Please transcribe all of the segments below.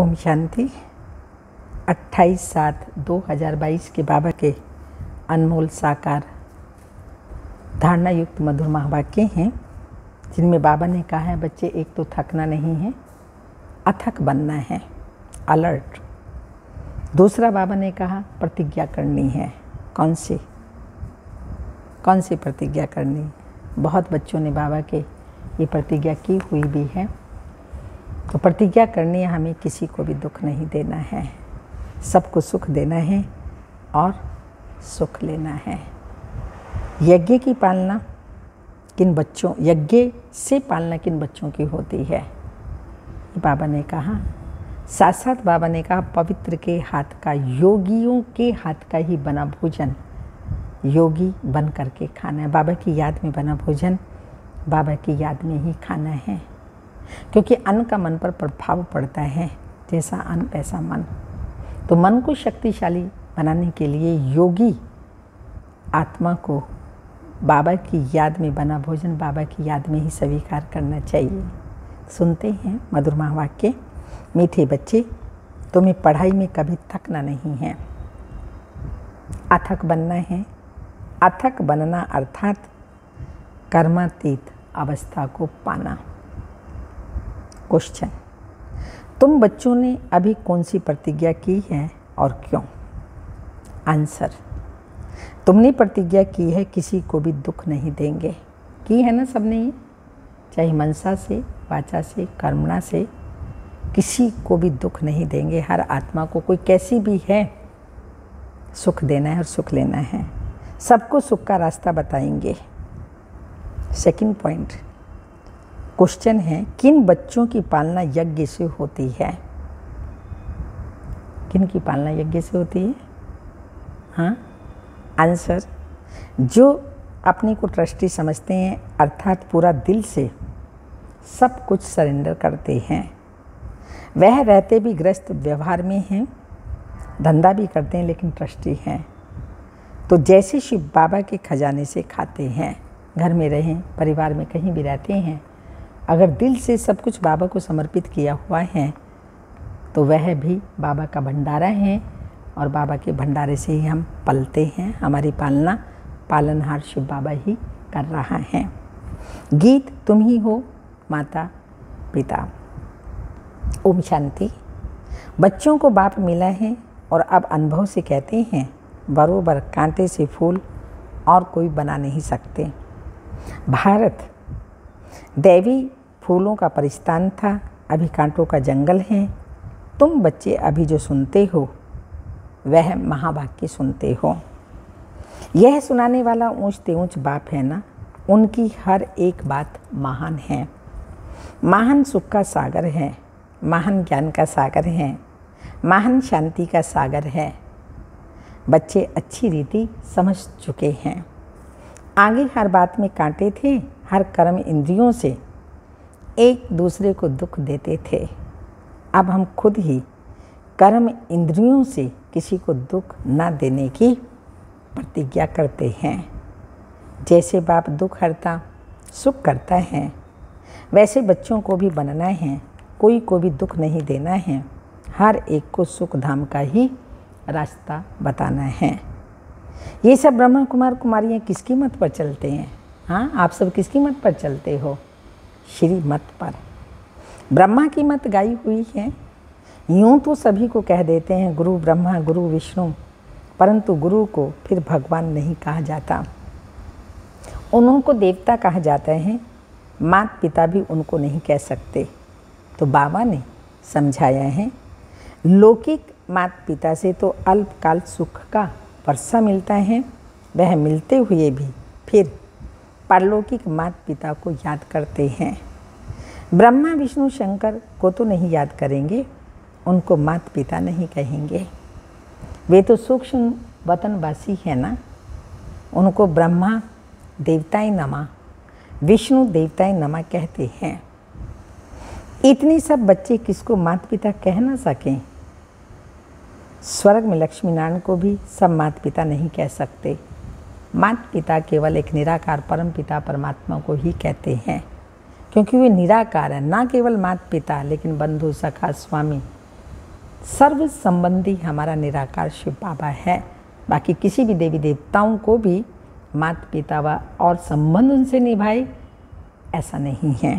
ओम शांति। 28 सात 2022 के बाबा के अनमोल साकार धारणा युक्त मधुर महावाक्य हैं, जिनमें बाबा ने कहा है, बच्चे, एक तो थकना नहीं है, अथक बनना है, अलर्ट। दूसरा बाबा ने कहा, प्रतिज्ञा करनी है। कौन सी? कौन सी प्रतिज्ञा करनी? बहुत बच्चों ने बाबा के ये प्रतिज्ञा की हुई भी है। तो प्रतिज्ञा करनी है, हमें किसी को भी दुख नहीं देना है। सबको सुख देना है और सुख लेना है। यज्ञ की पालना किन बच्चों, यज्ञ से पालना किन बच्चों की होती है? बाबा ने कहा साथ साथ बाबा ने कहा, पवित्र के हाथ का, योगियों के हाथ का ही बना भोजन। योगी बन करके खाना है। बाबा की याद में बना भोजन, बाबा की याद में ही खाना है। क्योंकि अन्न का मन पर प्रभाव पड़ता है, जैसा अन्न, वैसा मन। तो मन को शक्तिशाली बनाने के लिए योगी आत्मा को बाबा की याद में बना भोजन, बाबा की याद में ही स्वीकार करना चाहिए। सुनते हैं मधुर महावाक्य, मीठे बच्चे, तुम्हें पढ़ाई में कभी थकना नहीं है। अथक बनना है। अथक बनना अर्थात कर्मातीत अवस्था को पाना। क्वेश्चन तुम बच्चों ने अभी कौन सी प्रतिज्ञा की है और क्यों? आंसर। तुमने प्रतिज्ञा की है, किसी को भी दुख नहीं देंगे। की है ना सबने ये? चाहे मनसा से, वाचा से, कर्मणा से, किसी को भी दुख नहीं देंगे। हर आत्मा को कोई कैसी भी है, सुख देना है और सुख लेना है। सबको सुख का रास्ता बताएँगे। सेकंड पॉइंट क्वेश्चन है, किन बच्चों की पालना यज्ञ से होती है? किन की पालना यज्ञ से होती है? हाँ? आंसर, जो अपने को ट्रस्टी समझते हैं, अर्थात पूरा दिल से सब कुछ सरेंडर करते हैं। वह रहते भी ग्रस्त व्यवहार में हैं, धंधा भी करते हैं, लेकिन ट्रस्टी हैं। तो जैसे शिव बाबा के खजाने से खाते हैं, घर में रहें, परिवार में कहीं भी रहते हैं अगर दिल से सब कुछ बाबा को समर्पित किया हुआ है तो वह भी बाबा का भंडारा है और बाबा के भंडारे से ही हम पलते हैं। हमारी पालना, पालनहार शिव बाबा ही कर रहा है। गीत तुम ही हो, माता, पिता। ओम शांति। बच्चों को बाप मिला है और अब अनुभव से कहते हैं, बरोबर कांटे से फूल और कोई बना नहीं सकते। भारत, दैवी फूलों का परिस्तान था, अभी कांटों का जंगल है। तुम बच्चे अभी जो सुनते हो, वह महावाक्य सुनते हो। यह सुनाने वाला ऊंचते ऊँच बाप है ना? उनकी हर एक बात महान है। महान सुख का सागर है, महान ज्ञान का सागर है, महान शांति का सागर है। बच्चे अच्छी रीति समझ चुके हैं। आगे हर बात में कांटे थे, हर कर्म इंद्रियों से एक दूसरे को दुख देते थे। अब हम खुद ही कर्म इंद्रियों से किसी को दुख न देने की प्रतिज्ञा करते हैं। जैसे बाप दुख हरता, सुख करता है। वैसे बच्चों को भी बनना है। कोई को भी दुख नहीं देना है। हर एक को सुख धाम का ही रास्ता बताना है। ये सब ब्रह्मा कुमार कुमारियाँ किसकी मत पर चलते हैं? हाँ आप सब किसकी मत पर चलते हो? श्री मत पर ब्रह्मा की मत गाई हुई है। यूँ तो सभी को कह देते हैं, गुरु ब्रह्मा, गुरु विष्णु, परंतु गुरु को फिर भगवान नहीं कहा जाता। उन्हों को देवता कहा जाता है मात पिता भी उनको नहीं कह सकते। तो बाबा ने समझाया है, लौकिक मात पिता से तो अल्पकाल सुख का वर्षा मिलता है, वह मिलते हुए भी फिर परलौकिक मात पिता को याद करते हैं। ब्रह्मा, विष्णु, शंकर को तो नहीं याद करेंगे, उनको मात पिता नहीं कहेंगे। वे तो सूक्ष्म वतनवासी है ना? उनको ब्रह्मा देवताएँ नमा, विष्णु देवताएँ नमा कहते हैं। इतनी सब बच्चे किसको माता पिता कह ना सकें? स्वर्ग में लक्ष्मी नारायण को भी सब माता पिता नहीं कह सकते। माता पिता केवल एक निराकार परम पिता परमात्मा को ही कहते हैं, क्योंकि वे निराकार है, ना केवल माता पिता लेकिन बंधु, सखा, स्वामी। सर्व संबंधी हमारा निराकार शिव बाबा है। बाकी किसी भी देवी देवताओं को भी माता पिता व और संबंध उनसे निभाए, ऐसा नहीं है।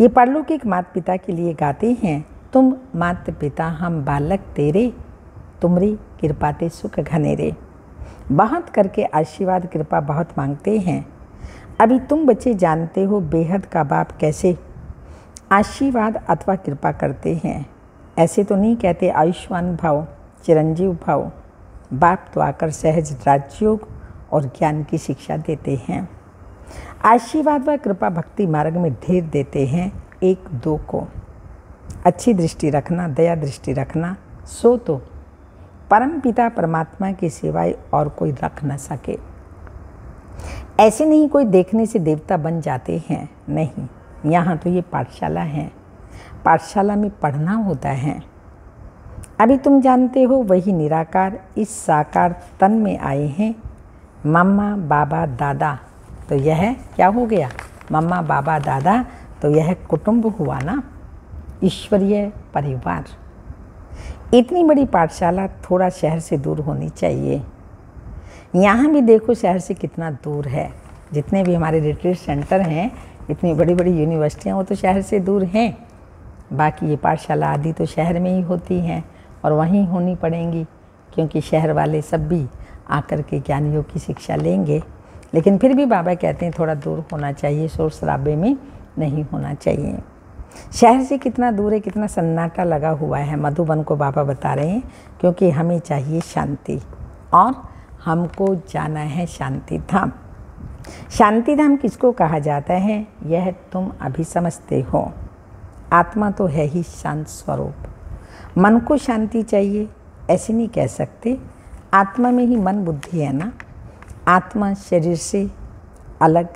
ये पारलौकिक माता पिता के लिए गाते हैं, तुम माता पिता हम बालक तेरे, तुमरी कृपाते सुख घनेरे। बहुत करके आशीर्वाद, कृपा बहुत मांगते हैं। अभी तुम बच्चे जानते हो बेहद का बाप कैसे? आशीर्वाद अथवा कृपा करते हैं। ऐसे तो नहीं कहते आयुष्मान भाव, चिरंजीव भाव। बाप तो आकर सहज राजयोग और ज्ञान की शिक्षा देते हैं। आशीर्वाद व कृपा भक्ति मार्ग में ढेर देते हैं एक दो को। अच्छी दृष्टि रखना, दया दृष्टि रखना, सो तो परम पिता परमात्मा के सिवाय और कोई रख न सके। ऐसे नहीं कोई देखने से देवता बन जाते हैं, नहीं। यहाँ तो ये पाठशाला है। पाठशाला में पढ़ना होता है। अभी तुम जानते हो वही निराकार इस साकार तन में आए हैं। मम्मा बाबा, दादा तो यह क्या हो गया? मम्मा बाबा, दादा तो यह कुटुंब हुआ ना? ईश्वरीय परिवार। इतनी बड़ी पाठशाला थोड़ा शहर से दूर होनी चाहिए। यहाँ भी देखो शहर से कितना दूर है। जितने भी हमारे रिट्रीट सेंटर हैं, इतनी बड़ी बड़ी यूनिवर्सिटियाँ वो तो शहर से दूर हैं। बाकी ये पाठशाला आदि तो शहर में ही होती हैं और वहीं होनी पड़ेंगी, क्योंकि शहर वाले सब भी आकर के ज्ञानियों की शिक्षा लेंगे। लेकिन फिर भी बाबा कहते हैं, थोड़ा दूर होना चाहिए, शोर शराबे में नहीं होना चाहिए। शहर से कितना दूर है, कितना सन्नाटा लगा हुआ है, मधुबन को बाबा बता रहे हैं, क्योंकि हमें चाहिए शांति और हमको जाना है शांति धाम शांति धाम किसको कहा जाता है? यह तुम अभी समझते हो। आत्मा तो है ही शांत स्वरूप। मन को शांति चाहिए, ऐसे नहीं कह सकते। आत्मा में ही मन बुद्धि है ना? आत्मा शरीर से अलग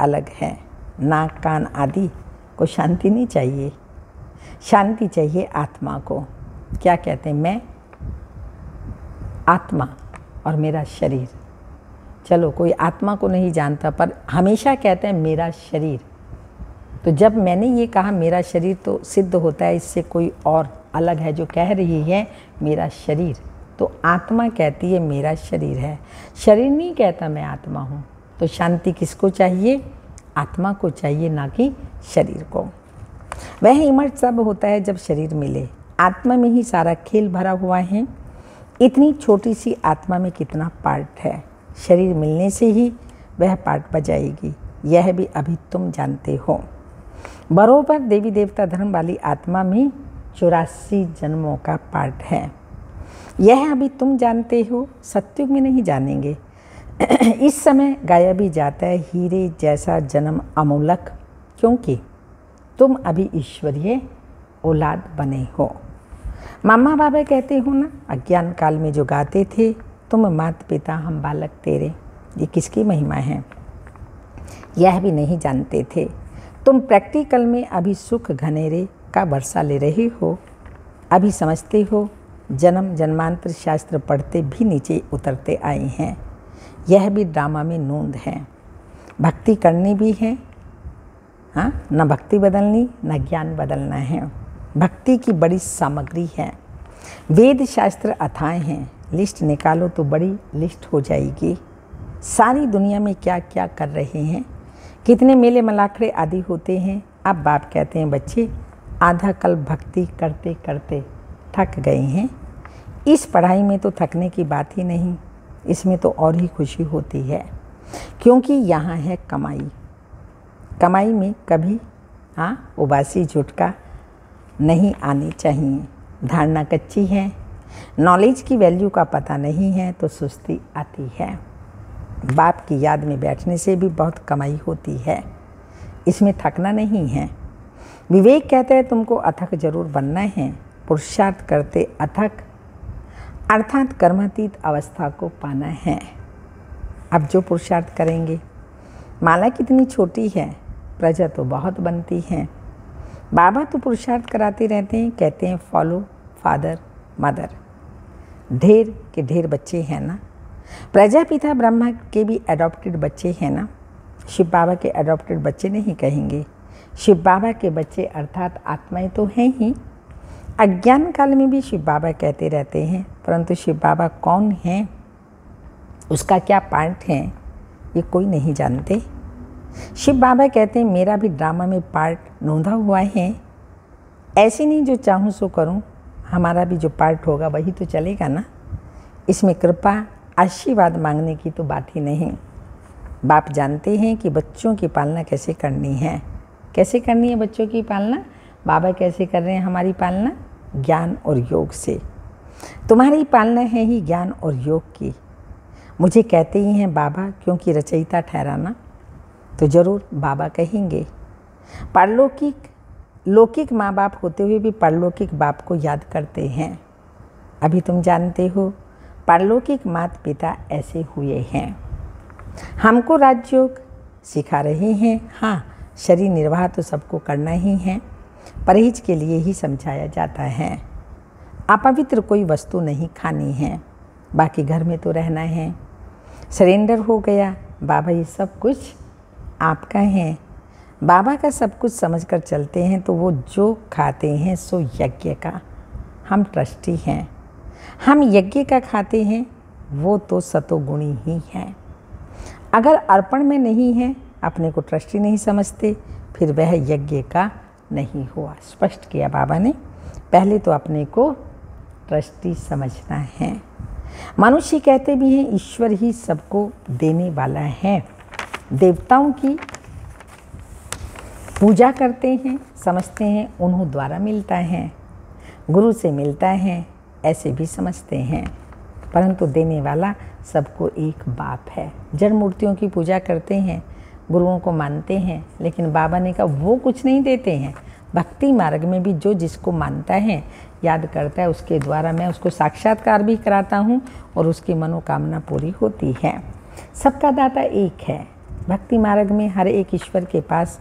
अलग है। नाक, कान आदि को शांति नहीं चाहिए। शांति चाहिए आत्मा को। क्या कहते हैं? मैं आत्मा और मेरा शरीर। चलो, कोई आत्मा को नहीं जानता, पर हमेशा कहते हैं मेरा शरीर। तो जब मैंने ये कहा मेरा शरीर तो सिद्ध होता है इससे कोई और अलग है जो कह रही है मेरा शरीर। तो आत्मा कहती है मेरा शरीर है। शरीर नहीं कहता मैं आत्मा हूँ। तो शांति किसको चाहिए? आत्मा को चाहिए, ना कि शरीर को। वह इमर्ज सब होता है जब शरीर मिले। आत्मा में ही सारा खेल भरा हुआ है। इतनी छोटी सी आत्मा में कितना पार्ट है। शरीर मिलने से ही वह पार्ट बजाएगी। यह भी अभी तुम जानते हो। बरोबर देवी देवता धर्म वाली आत्मा में चौरासी जन्मों का पार्ट है। यह अभी तुम जानते हो, सत्युग में नहीं जानेंगे। इस समय गाया भी जाता है हीरे जैसा जन्म अमूलक क्योंकि तुम अभी ईश्वरीय औलाद बने हो। मामा बाबा कहते हो ना, अज्ञान काल में जो गाते थे, तुम मात पिता हम बालक तेरे, ये किसकी महिमा है? यह भी नहीं जानते थे। तुम प्रैक्टिकल में अभी सुख घनेरे का वर्षा ले रहे हो। अभी समझते हो, जन्म जन्मांतर शास्त्र पढ़ते भी नीचे उतरते आए हैं। यह भी ड्रामा में नोंद है। भक्ति करनी भी है हाँ न भक्ति बदलनी, न ज्ञान बदलना है। भक्ति की बड़ी सामग्री है। वेद शास्त्र अथाएँ हैं। लिस्ट निकालो तो बड़ी लिस्ट हो जाएगी। सारी दुनिया में क्या क्या कर रहे हैं? कितने मेले मलाखड़े आदि होते हैं? अब बाप कहते हैं, बच्चे, आधा कल भक्ति करते करते थक गए हैं। इस पढ़ाई में तो थकने की बात ही नहीं, इसमें तो और ही खुशी होती है। क्योंकि यहाँ है कमाई। कमाई में कभी हाँ उबासी झुटका नहीं आनी चाहिए। धारणा कच्ची है। नॉलेज की वैल्यू का पता नहीं है तो सुस्ती आती है। बाप की याद में बैठने से भी बहुत कमाई होती है। इसमें थकना नहीं है। विवेक कहते हैं, तुमको अथक ज़रूर बनना है। पुरुषार्थ करते अथक, अर्थात कर्मातीत अवस्था को पाना है। अब जो पुरुषार्थ करेंगे, माला कितनी छोटी है। प्रजा तो बहुत बनती हैं। बाबा तो पुरुषार्थ कराते रहते हैं, कहते हैं, फॉलो फादर, मदर। ढेर के ढेर बच्चे हैं ना। प्रजापिता ब्रह्मा के भी एडॉप्टेड बच्चे हैं ना। शिव बाबा के एडॉप्टेड बच्चे नहीं कहेंगे। शिव बाबा के बच्चे अर्थात आत्माएँ तो हैं ही। अज्ञान काल में भी शिव बाबा कहते रहते हैं, परंतु शिव बाबा कौन हैं? उसका क्या पार्ट है? ये कोई नहीं जानते। शिव बाबा कहते हैं, मेरा भी ड्रामा में पार्ट नोंधा हुआ है। ऐसे नहीं जो चाहूँ, सो करूँ। हमारा भी जो पार्ट होगा, वही तो चलेगा ना। इसमें कृपा, आशीर्वाद मांगने की तो बात ही नहीं। बाप जानते हैं कि बच्चों की पालना कैसे करनी है। कैसे करनी है बच्चों की पालना? बाबा कैसे कर रहे हैं हमारी पालना? ज्ञान और योग से। तुम्हारी पालना है ही ज्ञान और योग की। मुझे कहते ही हैं, बाबा, क्योंकि रचयिता ठहराना तो ज़रूर बाबा कहेंगे। पारलौकिक, लौकिक माँ बाप होते हुए भी पारलौकिक बाप को याद करते हैं। अभी तुम जानते हो, पारलौकिक माता पिता ऐसे हुए हैं। हमको राजयोग सिखा रहे हैं। हाँ शरीर निर्वाह तो सबको करना ही है, परहेज के लिए ही समझाया जाता है। अपवित्र कोई वस्तु नहीं खानी है, बाकी घर में तो रहना है। सरेंडर हो गया, बाबा ये सब कुछ आपका है। बाबा का सब कुछ समझ कर चलते हैं तो वो जो खाते हैं सो यज्ञ का हम ट्रस्टी हैं। हम यज्ञ का खाते हैं, वो तो सतोगुणी ही हैं। अगर अर्पण में नहीं है, अपने को ट्रस्टी नहीं समझते, फिर वह यज्ञ का नहीं हुआ। स्पष्ट किया बाबा ने, पहले तो अपने को ट्रस्टी समझना है। मनुष्य कहते भी हैं, ईश्वर ही सबको देने वाला है। देवताओं की पूजा करते हैं, समझते हैं, उन्हों द्वारा मिलता है, गुरु से मिलता है, ऐसे भी समझते हैं। परंतु देने वाला सबको एक बाप है। जड़ मूर्तियों की पूजा करते हैं, गुरुओं को मानते हैं, लेकिन बाबा ने कहा, वो कुछ नहीं देते हैं। भक्ति मार्ग में भी जो जिसको मानता है, याद करता है, उसके द्वारा मैं उसको साक्षात्कार भी कराता हूँ और उसकी मनोकामना पूरी होती है। सबका दाता एक है। भक्ति मार्ग में हर एक ईश्वर के पास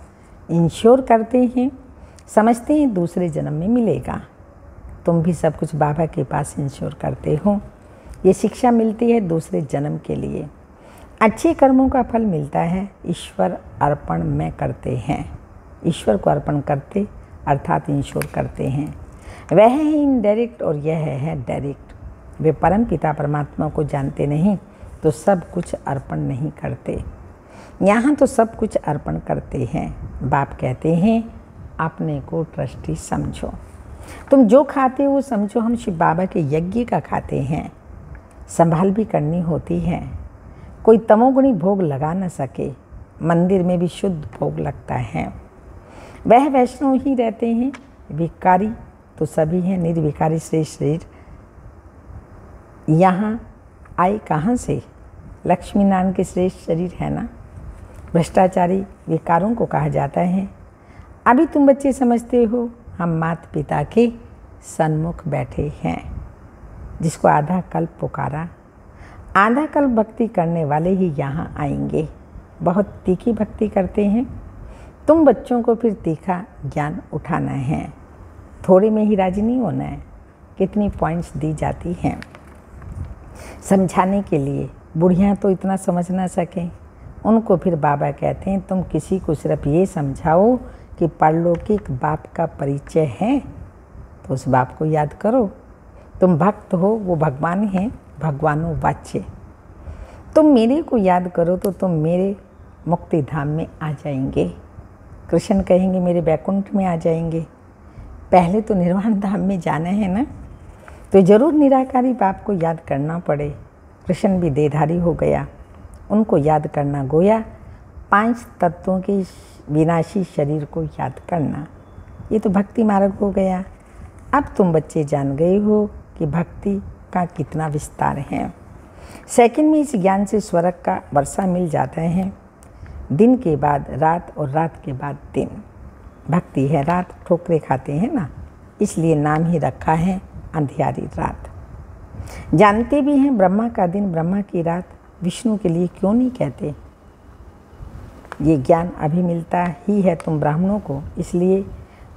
इंश्योर करते हैं, समझते हैं दूसरे जन्म में मिलेगा। तुम भी सब कुछ बाबा के पास इंश्योर करते हो। ये शिक्षा मिलती है दूसरे जन्म के लिए। अच्छे कर्मों का फल मिलता है। ईश्वर अर्पण में करते हैं। ईश्वर को अर्पण करते, अर्थात इंश्योर करते हैं। वह है इनडायरेक्ट और यह है डायरेक्ट वे परम पिता परमात्मा को जानते नहीं तो सब कुछ अर्पण नहीं करते। यहाँ तो सब कुछ अर्पण करते हैं। बाप कहते हैं, अपने को ट्रस्टी समझो। तुम जो खाते हो समझो हम शिव बाबा के यज्ञ का खाते हैं। संभाल भी करनी होती है। कोई तमोगुणी भोग लगा न सके। मंदिर में भी शुद्ध भोग लगता है। वह वैष्णव ही रहते हैं। विकारी तो सभी हैं। निर्विकारी श्रेष्ठ शरीर। यहाँ आए कहाँ से? लक्ष्मी नारायण के श्रेष्ठ शरीर है ना? भ्रष्टाचारी विकारों को कहा जाता है। अभी तुम बच्चे समझते हो, हम माता पिता के सन्मुख बैठे हैं। जिसको आधा कल्प पुकारा, आधा कल्प भक्ति करने वाले ही यहाँ आएँगे। बहुत तीखी भक्ति करते हैं। तुम बच्चों को फिर तीखा ज्ञान उठाना है। थोड़े में ही राज़ी नहीं होना है, कितनी पॉइंट्स दी जाती हैं। समझाने के लिए बुढ़िया तो इतना समझ ना सकें। उनको फिर बाबा कहते हैं, तुम किसी को सिर्फ़ ये समझाओ कि पारलौकिक बाप का परिचय है तो उस बाप को याद करो। तुम भक्त हो, वो भगवान हैं भगवानो वाच्य। तुम मेरे को याद करो तो तुम मेरे मुक्ति धाम में आ जाएँगे। कृष्ण कहेंगे, मेरे बैकुंठ में आ जाएँगे। पहले तो निर्वाण धाम में जाना है ना? तो ज़रूर निराकारी बाप को याद करना पड़े। कृष्ण भी देधारी हो गया। उनको याद करना गोया। पाँच तत्वों के विनाशी शरीर को याद करना, ये तो भक्ति मार्ग हो गया। अब तुम बच्चे जान गए हो कि भक्ति का कितना विस्तार है। सेकंड में इस ज्ञान से स्वर्ग का वर्षा मिल जाता है। दिन के बाद रात और रात के बाद दिन। भक्ति है रात, ठोकरे खाते हैं ना, इसलिए नाम ही रखा है अंधियारी रात। जानते भी हैं ब्रह्मा का दिन, ब्रह्मा की रात विष्णु के लिए क्यों नहीं कहते? ये ज्ञान अभी मिलता ही है तुम ब्राह्मणों को, इसलिए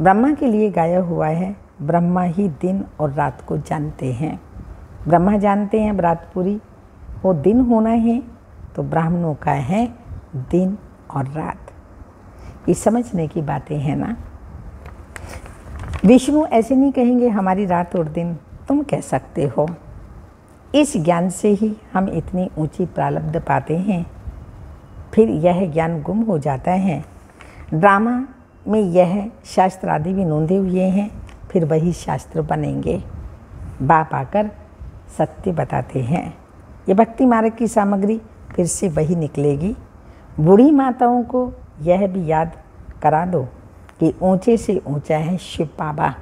ब्रह्मा के लिए गाया हुआ है। ब्रह्मा ही दिन और रात को जानते हैं। ब्रह्मा जानते हैं रात पूरी वो दिन होना है तो ब्राह्मणों का है दिन और रात। ये समझने की बातें हैं ना? विष्णु ऐसे नहीं कहेंगे, हमारी रात और दिन तुम कह सकते हो। इस ज्ञान से ही हम इतनी ऊँची प्रालब्ध पाते हैं। फिर यह ज्ञान गुम हो जाता है। ड्रामा में यह शास्त्र आदि भी नोंदे हुए हैं, फिर वही शास्त्र बनेंगे। बाप आकर सत्य बताते हैं। ये भक्ति मार्ग की सामग्री फिर से वही निकलेगी। बूढ़ी माताओं को यह भी याद करा दो कि ऊँचे से ऊँचा है शिव बाबा,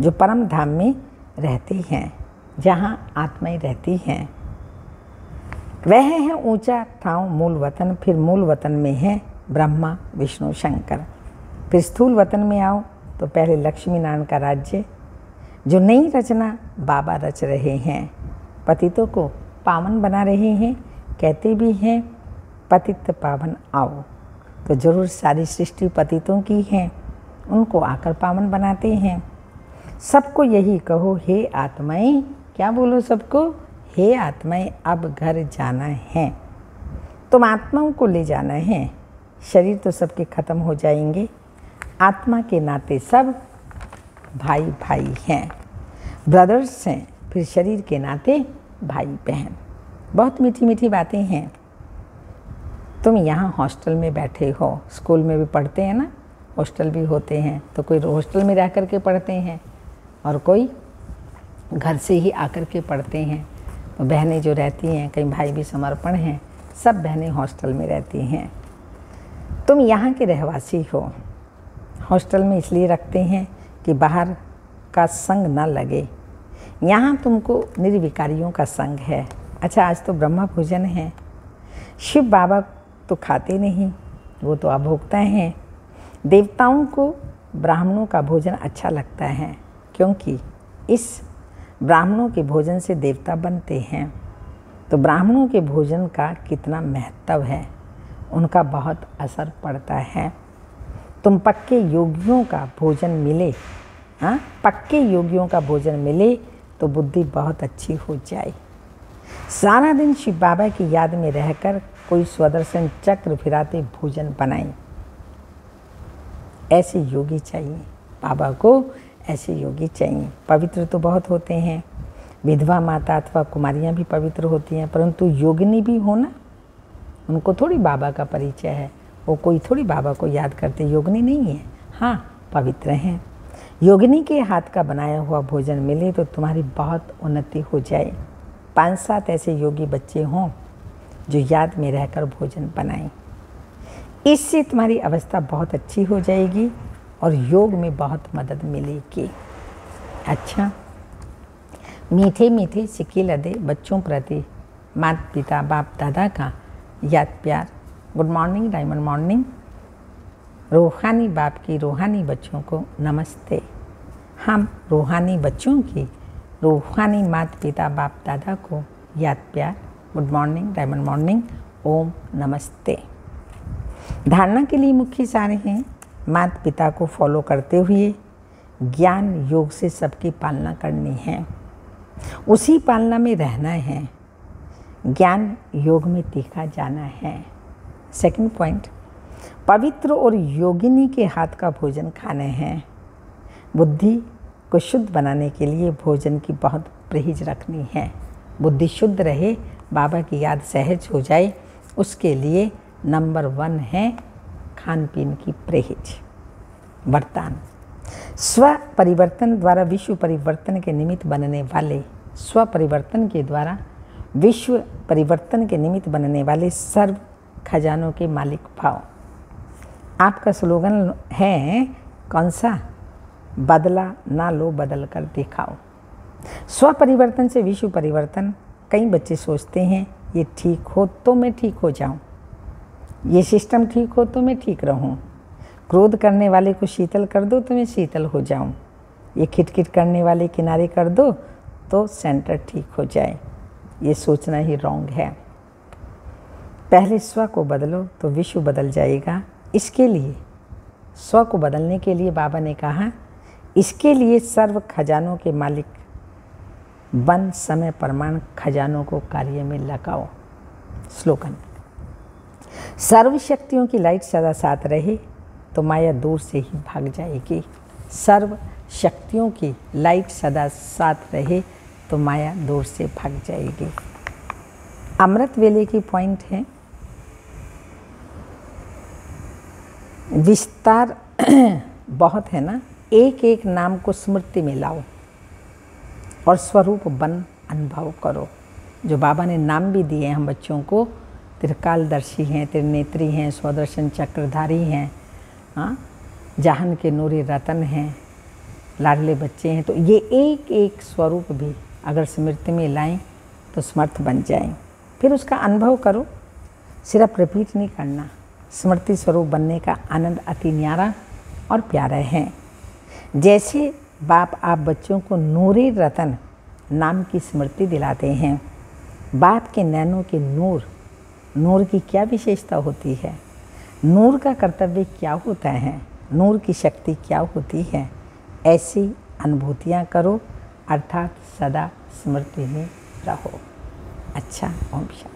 जो परम धाम में रहते हैं। जहाँ आत्माएँ रहती हैं। वह है ऊँचा ठाव मूल वतन, फिर मूल वतन में है ब्रह्मा, विष्णु, शंकर। फिर स्थूल वतन में आओ तो पहले लक्ष्मी नारायण का राज्य। जो नई रचना बाबा रच रहे हैं, पतितों को पावन बना रहे हैं, कहते भी हैं, पतित पावन आओ। तो ज़रूर सारी सृष्टि पतितों की है, उनको आकर पावन बनाते हैं। सबको यही कहो, हे आत्माएँ क्या बोलो सबको? हे आत्माएँ, अब घर जाना है। तुम आत्माओं को ले जाना है। शरीर तो सबके ख़त्म हो जाएँगे। आत्मा के नाते सब भाई भाई हैं। ब्रदर्स हैं, फिर शरीर के नाते भाई बहन बहुत मीठी मीठी बातें हैं। तुम यहाँ हॉस्टल में बैठे हो। स्कूल में भी पढ़ते हैं ना? हॉस्टल भी होते हैं। तो कोई हॉस्टल में रह कर के पढ़ते हैं। और कोई घर से ही आकर के पढ़ते हैं। तो बहनें जो रहती हैं, कई भाई भी समर्पण हैं, सब बहनें हॉस्टल में रहती हैं। तुम यहाँ के रहवासी हो। हॉस्टल में इसलिए रखते हैं कि बाहर का संग ना लगे। यहाँ तुमको निर्विकारियों का संग है। अच्छा आज तो ब्रह्मा भोजन है। शिव बाबा तो खाते नहीं, वो तो अभोक्ता हैं। देवताओं को ब्राह्मणों का भोजन अच्छा लगता है, क्योंकि इस ब्राह्मणों के भोजन से देवता बनते हैं। तो ब्राह्मणों के भोजन का कितना महत्व है, उनका बहुत असर पड़ता है। तुम पक्के योगियों का भोजन मिले हाँ? पक्के योगियों का भोजन मिले तो बुद्धि बहुत अच्छी हो जाए। सारा दिन शिव बाबा की याद में रहकर कोई स्वदर्शन चक्र फिराते भोजन बनाए। ऐसे योगी चाहिए। बाबा को ऐसे योगी चाहिए। पवित्र तो बहुत होते हैं। विधवा माता अथवा कुमारियाँ भी पवित्र होती हैं, परंतु योगिनी भी हो ना? उनको थोड़ी बाबा का परिचय है। वो कोई थोड़ी बाबा को याद करते, योगिनी नहीं है। हाँ पवित्र हैं। योगिनी के हाथ का बनाया हुआ भोजन मिले तो तुम्हारी बहुत उन्नति हो जाए। पाँच सात ऐसे योगी बच्चे हों, जो याद में रहकर भोजन बनाएँ। इससे तुम्हारी अवस्था बहुत अच्छी हो जाएगी। और योग में बहुत मदद मिलेगी। अच्छा मीठे मीठे सिक्के लदे बच्चों प्रति माता पिता बाप दादा का याद प्यार गुड मॉर्निंग, डायमंड मॉर्निंग। रूहानी बाप की रूहानी बच्चों को नमस्ते। हम रूहानी बच्चों की रूहानी माता पिता बाप दादा को याद प्यार गुड मॉर्निंग, डायमंड मॉर्निंग, ओम नमस्ते। धारणा के लिए मुख्य सारे हैं माता पिता को फॉलो करते हुए ज्ञान योग से सबकी पालना करनी है। उसी पालना में रहना है। ज्ञान योग में तीखा जाना है। सेकंड पॉइंट पवित्र और योगिनी के हाथ का भोजन खाने हैं। बुद्धि को शुद्ध बनाने के लिए भोजन की बहुत परहेज रखनी है। बुद्धि शुद्ध रहे, बाबा की याद सहज हो जाए, उसके लिए नंबर वन है खान पीन की परहेज वर्तान। स्व परिवर्तन द्वारा विश्व परिवर्तन के निमित्त बनने वाले स्व परिवर्तन के द्वारा विश्व परिवर्तन के निमित्त बनने वाले सर्व खजानों के मालिक भाव आपका स्लोगन है, कौन सा? बदला ना लो, बदल कर दिखाओ। स्व परिवर्तन से विश्व परिवर्तन कई बच्चे सोचते हैं, ये ठीक हो तो मैं ठीक हो जाऊँ। ये सिस्टम ठीक हो तो मैं ठीक रहूँ। क्रोध करने वाले को शीतल कर दो तो मैं शीतल हो जाऊँ। ये खिटखिट करने वाले किनारे कर दो तो सेंटर ठीक हो जाए। ये सोचना ही रॉन्ग है। पहले स्व को बदलो तो विश्व बदल जाएगा। इसके लिए, स्व को बदलने के लिए बाबा ने कहा, इसके लिए सर्व खजानों के मालिक वन समय प्रमाण खजानों को कार्य में लगाओ। स्लोगन सर्व शक्तियों की लाइट सदा साथ रहे तो माया दूर से ही भाग जाएगी। सर्व शक्तियों की लाइट सदा साथ रहे तो माया दूर से भाग जाएगी। अमृत वेले की पॉइंट है। विस्तार बहुत है ना? एक एक नाम को स्मृति में लाओ और स्वरूप बन अनुभव करो। जो बाबा ने नाम भी दिए हैं हम बच्चों को त्रिकालदर्शी हैं, त्रिनेत्री हैं, स्वदर्शन चक्रधारी हैं हाँ जहन के नूरी रतन हैं, लाडले बच्चे हैं तो ये एक एक स्वरूप भी अगर स्मृति में लाएँ तो समर्थ बन जाएँ। फिर उसका अनुभव करो। सिर्फ़ रिपीट नहीं करना। स्मृति स्वरूप बनने का आनंद, अति न्यारा और प्यारा है। जैसे बाप, आप बच्चों को नूरी रतन नाम की स्मृति दिलाते हैं, बाप के नैनों के नूर नूर की क्या विशेषता होती है? नूर का कर्तव्य क्या होता है? नूर की शक्ति क्या होती है? ऐसी अनुभूतियाँ करो, अर्थात सदा स्मृति में रहो। अच्छा ओम शांति।